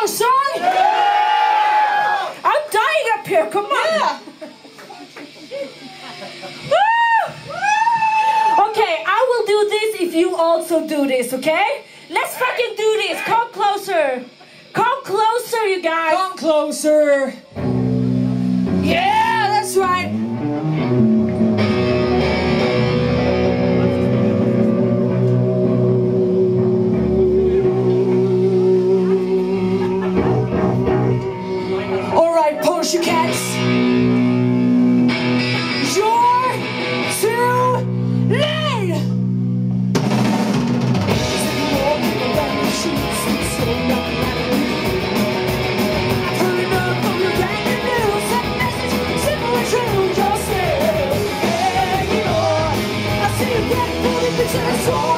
on, son! I'm dying up here, come on! Woo! Ah! Okay, I will do this if you also do this, okay? Let's fucking do this. Come closer. Come closer, you guys. Come closer. For